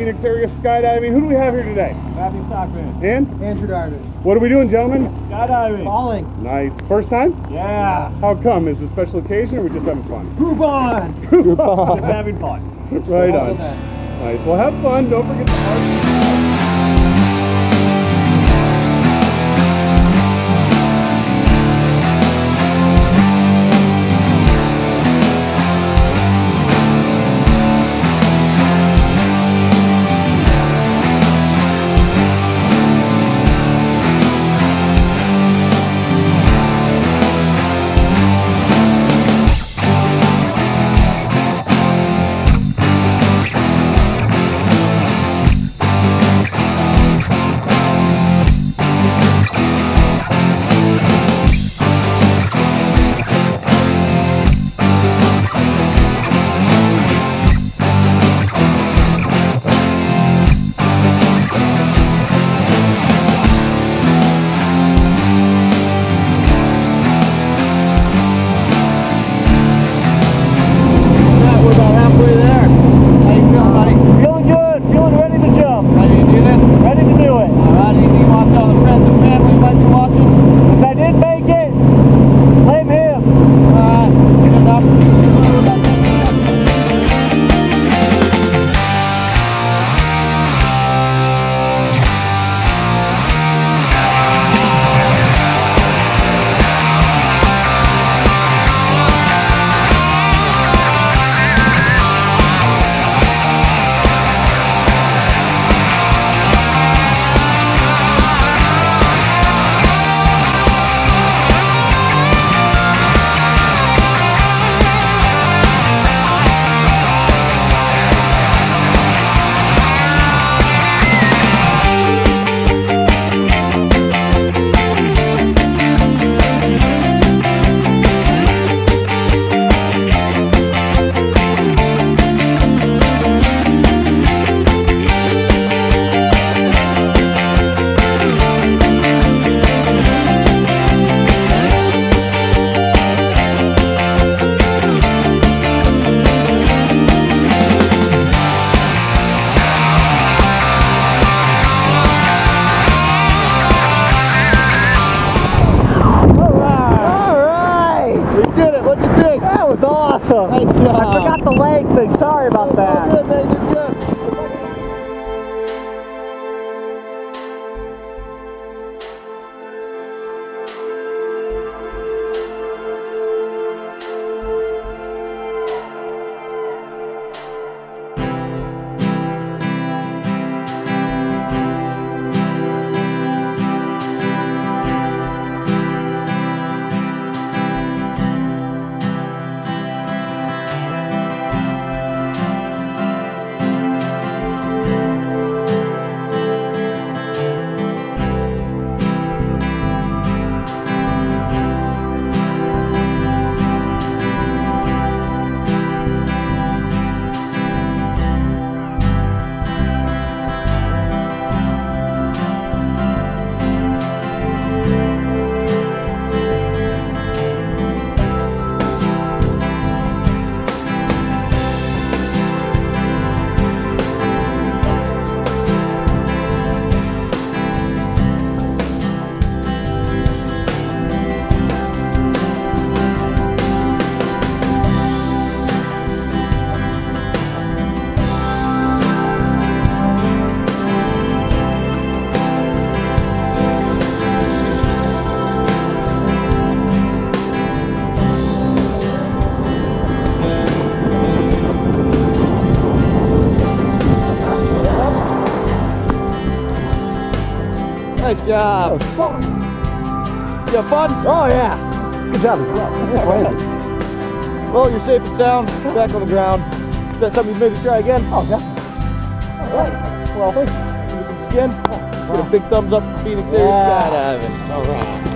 Phoenix area skydiving. Who do we have here today? Matthew Stockman. And Andrew Darvin. what are we doing, gentlemen? Skydiving. Falling. Nice. First time? Yeah. How come? Is it a special occasion or are we just having fun? Group on. Groupon. Just having fun. right on. Nice. Well, have fun. Don't forget to awesome. Nice. I forgot the leg thing. Sorry about that. Nice job. fun. You have fun? Oh yeah. Good job. Yeah, Well, you're safe and sound. Back on the ground. Is that something you maybe try again? Oh yeah. All right. Well, thanks. Give it some skin. Oh, Get a big thumbs up for Phoenix Area Yeah. Skydiving. All right.